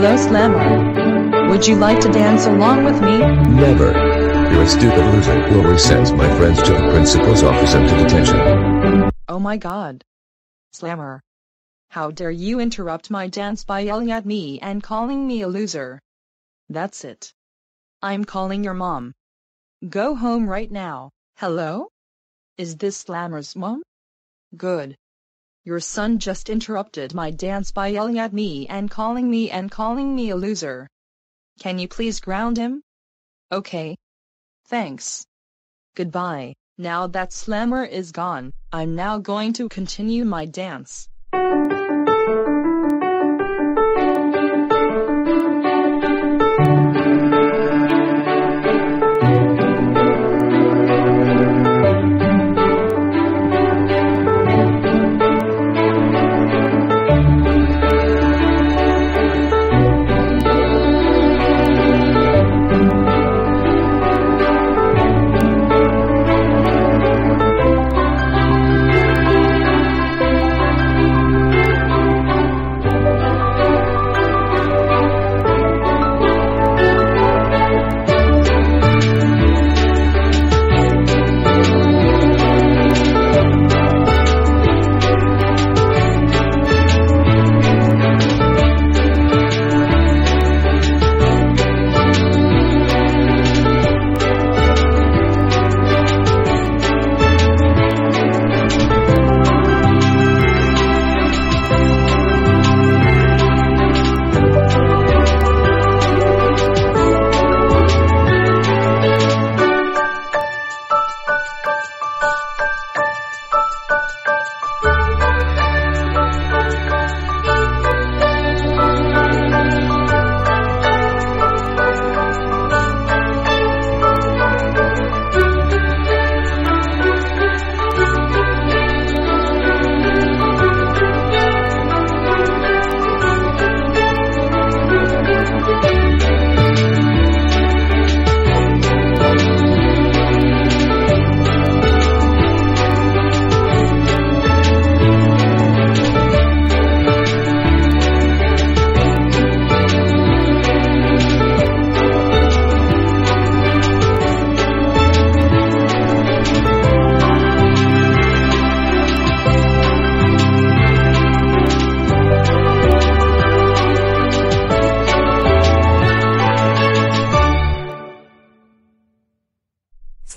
Hello Slammer. Would you like to dance along with me? Never. You're a stupid loser always sends my friends to the principal's office and to detention. Oh my god. Slammer. How dare you interrupt my dance by yelling at me and calling me a loser? That's it. I'm calling your mom. Go home right now. Hello? Is this Slammer's mom? Good. Your son just interrupted my dance by yelling at me and calling me and calling me a loser. Can you please ground him? Okay. Thanks. Goodbye. Now that Slammer is gone, I'm now going to continue my dance.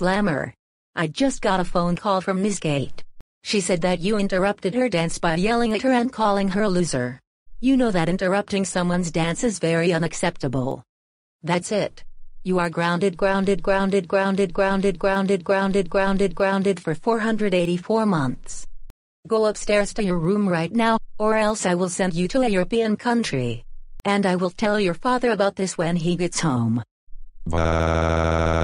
Slammer. I just got a phone call from Miss Kate. She said that you interrupted her dance by yelling at her and calling her a loser. You know that interrupting someone's dance is very unacceptable. That's it. You are grounded, grounded, grounded, grounded, grounded, grounded, grounded, grounded, grounded for 484 months. Go upstairs to your room right now, or else I will send you to a European country. And I will tell your father about this when he gets home. Bye.